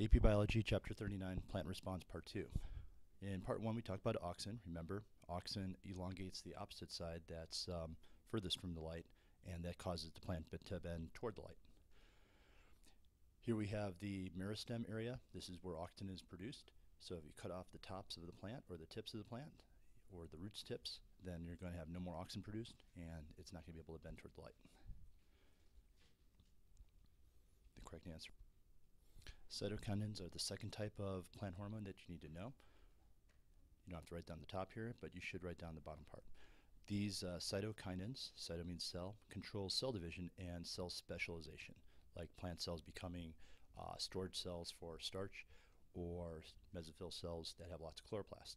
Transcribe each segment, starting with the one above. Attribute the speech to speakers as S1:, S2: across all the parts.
S1: AP Biology, Chapter 39, Plant Response, Part 2. In Part 1, we talked about auxin. Remember, auxin elongates the opposite side that's um, furthest from the light, and that causes the plant to bend toward the light. Here we have the meristem area. This is where auxin is produced. So if you cut off the tops of the plant, or the tips of the plant, or the roots tips, then you're going to have no more auxin produced, and it's not going to be able to bend toward the light. The correct answer. Cytokinins are the second type of plant hormone that you need to know. You don't have to write down the top here, but you should write down the bottom part. These uh, cytokinins, cyto means cell, control cell division and cell specialization, like plant cells becoming uh, storage cells for starch or mesophyll cells that have lots of chloroplasts.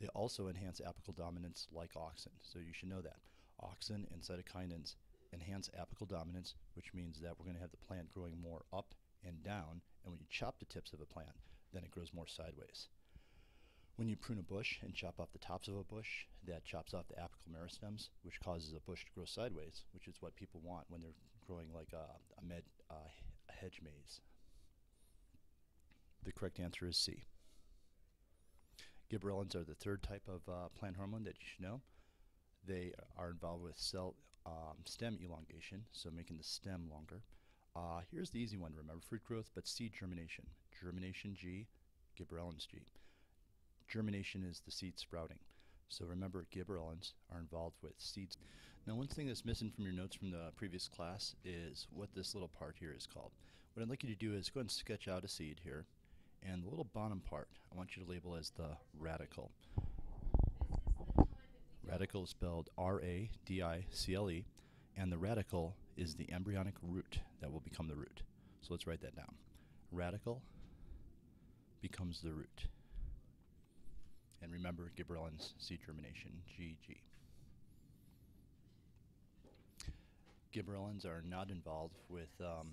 S1: They also enhance apical dominance like auxin, so you should know that. Auxin and cytokinins enhance apical dominance, which means that we're going to have the plant growing more up and down, and when you chop the tips of a plant, then it grows more sideways. When you prune a bush and chop off the tops of a bush, that chops off the apical meristems, which causes a bush to grow sideways, which is what people want when they're growing like a, a, med, a hedge maze. The correct answer is C. Gibberellins are the third type of uh, plant hormone that you should know. They are involved with cell um, stem elongation, so making the stem longer. Uh, here's the easy one to remember fruit growth, but seed germination. Germination G, gibberellins G. Germination is the seed sprouting. So remember, gibberellins are involved with seeds. Now, one thing that's missing from your notes from the previous class is what this little part here is called. What I'd like you to do is go ahead and sketch out a seed here, and the little bottom part I want you to label as the radicle. Radicle is spelled R-A-D-I-C-L-E, and the radicle is the embryonic root that will become the root. So let's write that down. Radicle becomes the root. And remember gibberellins seed germination, GG. Gibberellins are not involved with um,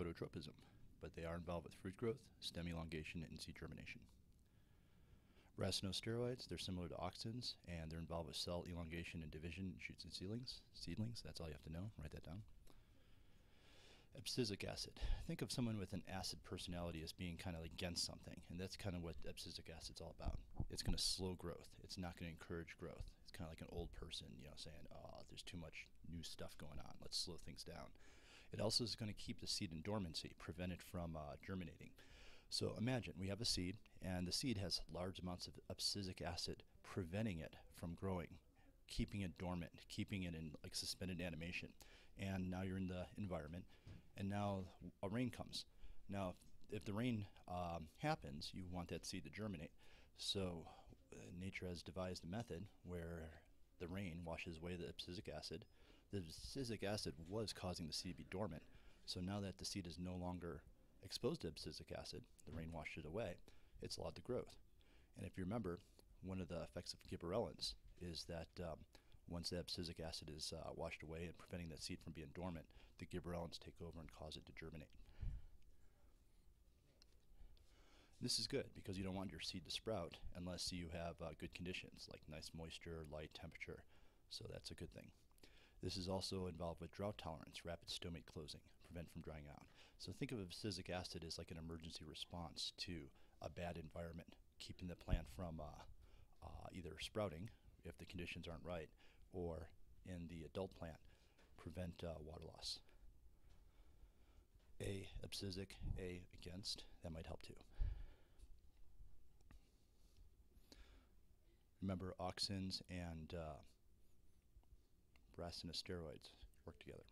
S1: phototropism, but they are involved with fruit growth, stem elongation, and seed germination. Brassinosteroids, they're similar to auxins, and they're involved with cell elongation and division in shoots and seedlings. Seedlings, that's all you have to know. Write that down. Abscisic acid. Think of someone with an acid personality as being kind of against something, and that's kind of what abscisic acid's all about. It's going to slow growth. It's not going to encourage growth. It's kind of like an old person, you know, saying, "Oh, there's too much new stuff going on. Let's slow things down." It also is going to keep the seed in dormancy, prevent it from uh, germinating. So imagine we have a seed, and the seed has large amounts of abscisic acid preventing it from growing, keeping it dormant, keeping it in like suspended animation. And now you're in the environment, and now a rain comes. Now, if the rain um, happens, you want that seed to germinate. So uh, nature has devised a method where the rain washes away the abscisic acid. The abscisic acid was causing the seed to be dormant. So now that the seed is no longer exposed to abscisic acid, the rain washed it away, it's allowed to growth. And if you remember, one of the effects of gibberellins is that um, once the abscisic acid is uh, washed away and preventing that seed from being dormant, the gibberellins take over and cause it to germinate. This is good because you don't want your seed to sprout unless you have uh, good conditions like nice moisture, light temperature. So that's a good thing. This is also involved with drought tolerance, rapid stomach closing, prevent from drying out. So think of abscisic acid as like an emergency response to a bad environment, keeping the plant from uh, uh, either sprouting if the conditions aren't right, or in the adult plant, prevent uh, water loss. A abscisic, A against, that might help too. Remember auxins and uh, brassinosteroids work together.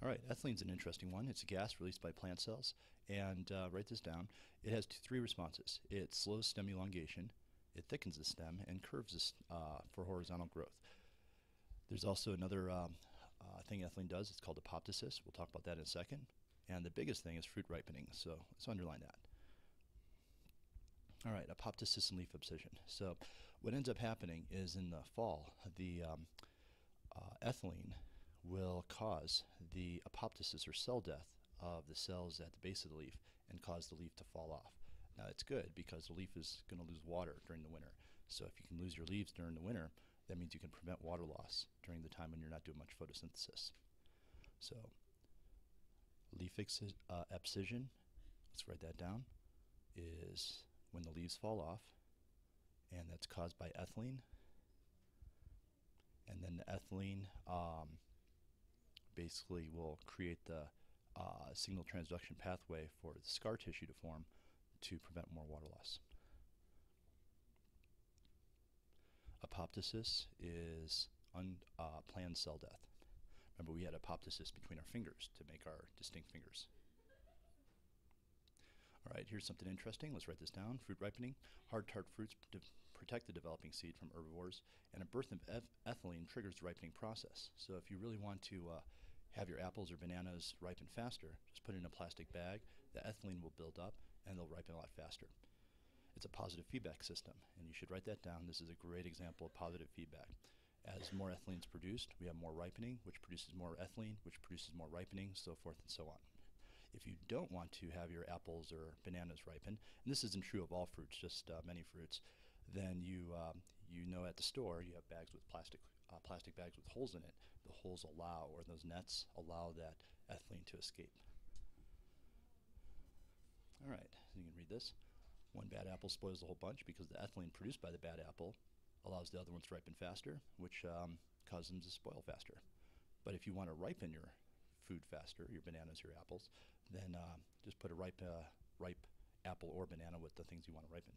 S1: All right, ethylene's an interesting one. It's a gas released by plant cells, and uh, write this down. It has two, three responses. It slows stem elongation, it thickens the stem, and curves this uh, for horizontal growth. There's also another um, uh, thing ethylene does. It's called apoptosis. We'll talk about that in a second. And the biggest thing is fruit ripening, so let's underline that. All right, apoptosis and leaf abscission. So what ends up happening is in the fall, the um, uh, ethylene will cause the apoptosis or cell death of the cells at the base of the leaf and cause the leaf to fall off. Now it's good because the leaf is going to lose water during the winter. So if you can lose your leaves during the winter, That means you can prevent water loss during the time when you're not doing much photosynthesis. So leaf uh, abscission, let's write that down, is when the leaves fall off, and that's caused by ethylene. And then the ethylene um, basically will create the uh, signal transduction pathway for the scar tissue to form to prevent more water loss. Apoptosis is unplanned uh, cell death. Remember, we had apoptosis between our fingers to make our distinct fingers. All right, here's something interesting. Let's write this down. Fruit ripening. Hard tart fruits to protect the developing seed from herbivores, and a birth of ethylene triggers the ripening process. So if you really want to uh, have your apples or bananas ripen faster, just put it in a plastic bag. The ethylene will build up, and they'll ripen a lot faster. It's a positive feedback system, and you should write that down. This is a great example of positive feedback. As more ethylene is produced, we have more ripening, which produces more ethylene, which produces more ripening, so forth and so on. If you don't want to have your apples or bananas ripen, and this isn't true of all fruits, just uh, many fruits, then you um, you know at the store you have bags with plastic uh, plastic bags with holes in it. The holes allow, or those nets allow that ethylene to escape. All right, so you can read this. One bad apple spoils the whole bunch because the ethylene produced by the bad apple allows the other ones to ripen faster, which um, causes them to spoil faster. But if you want to ripen your food faster, your bananas, your apples, then uh, just put a ripe, uh, ripe apple or banana with the things you want to ripen.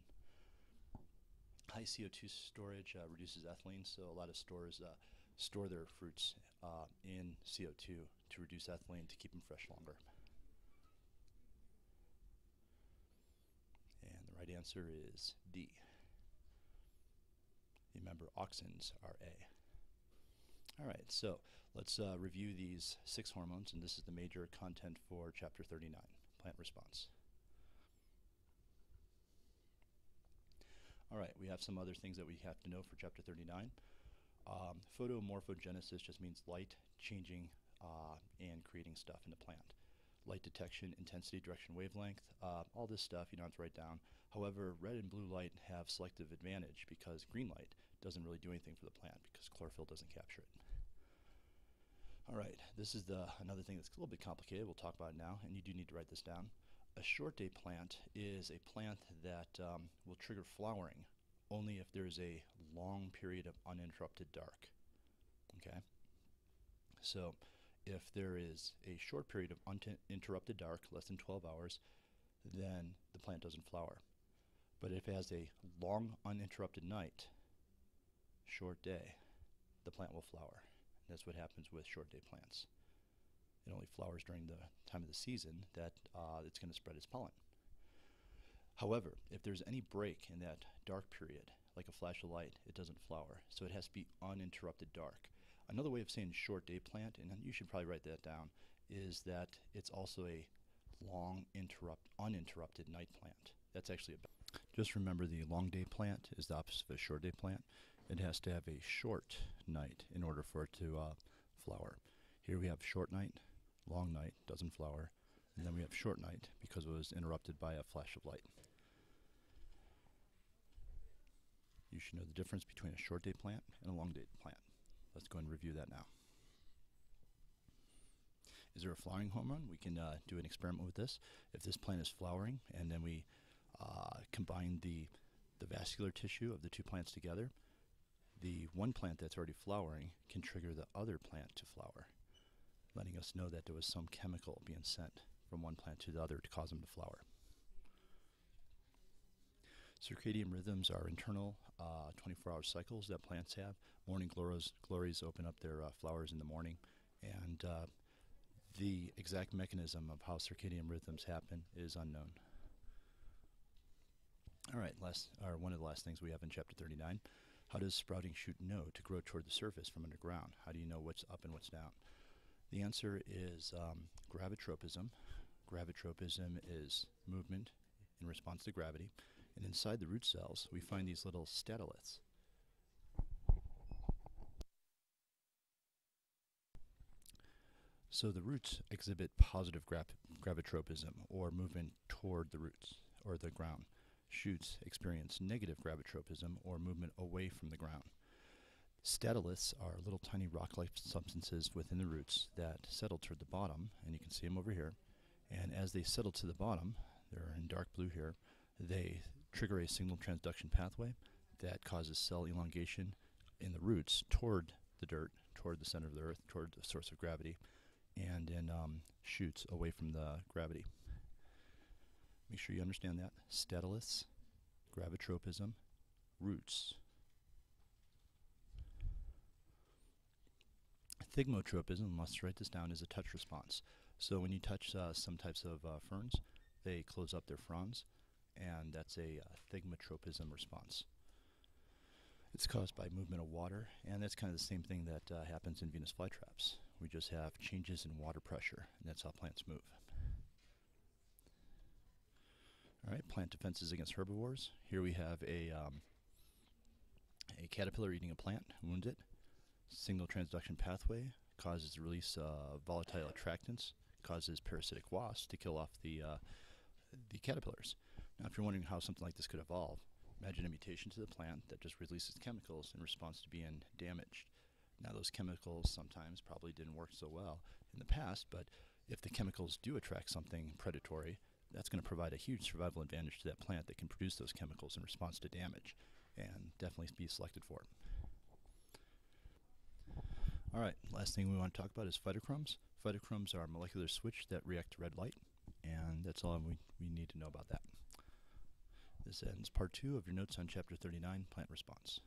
S1: High CO2 storage uh, reduces ethylene, so a lot of stores uh, store their fruits uh, in CO2 to reduce ethylene to keep them fresh longer. And the right answer is D. Auxins are A. All right, so let's uh, review these six hormones, and this is the major content for chapter 39, plant response. All right, we have some other things that we have to know for chapter 39. Um, photomorphogenesis just means light changing uh, and creating stuff in the plant. Light detection, intensity, direction, wavelength, uh, all this stuff you don't have to write down. However, red and blue light have selective advantage because green light doesn't really do anything for the plant because chlorophyll doesn't capture it. All right, this is the another thing that's a little bit complicated. We'll talk about it now, and you do need to write this down. A short day plant is a plant that um, will trigger flowering only if there's a long period of uninterrupted dark. Okay? So, if there is a short period of uninterrupted dark, less than 12 hours, then the plant doesn't flower. But if it has a long uninterrupted night, short day, the plant will flower. That's what happens with short day plants. It only flowers during the time of the season that uh, it's going to spread its pollen. However, if there's any break in that dark period, like a flash of light, it doesn't flower. So it has to be uninterrupted dark. Another way of saying short day plant, and you should probably write that down, is that it's also a long interrupt uninterrupted night plant. That's actually a just remember the long day plant is the opposite of a short day plant. It has to have a short night in order for it to uh, flower. Here we have short night, long night, doesn't flower, and then we have short night because it was interrupted by a flash of light. You should know the difference between a short day plant and a long day plant. Let's go and review that now. Is there a flowering hormone? We can uh, do an experiment with this. If this plant is flowering and then we uh, combine the, the vascular tissue of the two plants together, the one plant that's already flowering can trigger the other plant to flower, letting us know that there was some chemical being sent from one plant to the other to cause them to flower. Circadian rhythms are internal 24 uh, hour cycles that plants have. Morning glories, glories open up their uh, flowers in the morning, and uh, the exact mechanism of how circadian rhythms happen is unknown. All right, last or one of the last things we have in chapter 39. How does sprouting shoot know to grow toward the surface from underground? How do you know what's up and what's down? The answer is um, gravitropism. Gravitropism is movement in response to gravity. And inside the root cells, we find these little statoliths. So the roots exhibit positive gra gravitropism, or movement toward the roots or the ground. Shoots experience negative gravitropism, or movement away from the ground. Statoliths are little tiny rock-like substances within the roots that settle toward the bottom, and you can see them over here. And as they settle to the bottom, they're in dark blue here, they trigger a signal transduction pathway that causes cell elongation in the roots toward the dirt, toward the center of the earth, toward the source of gravity, and in um, shoots away from the gravity. Make sure you understand that. Statoliths, gravitropism, roots. Thigmotropism, let's write this down, is a touch response. So when you touch uh, some types of uh, ferns, they close up their fronds, and that's a uh, thigmotropism response. It's caused by movement of water, and that's kind of the same thing that uh, happens in Venus flytraps. We just have changes in water pressure, and that's how plants move. All right, plant defenses against herbivores. Here we have a um, a caterpillar eating a plant, wounds it. Signal transduction pathway causes release of volatile attractants, causes parasitic wasps to kill off the uh, the caterpillars. Now, if you're wondering how something like this could evolve, imagine a mutation to the plant that just releases chemicals in response to being damaged. Now, those chemicals sometimes probably didn't work so well in the past, but if the chemicals do attract something predatory, that's going to provide a huge survival advantage to that plant that can produce those chemicals in response to damage and definitely be selected for. All right, last thing we want to talk about is phytochromes. Phytochromes are molecular switch that react to red light, and that's all we, we need to know about that. This ends part two of your notes on chapter 39, plant response.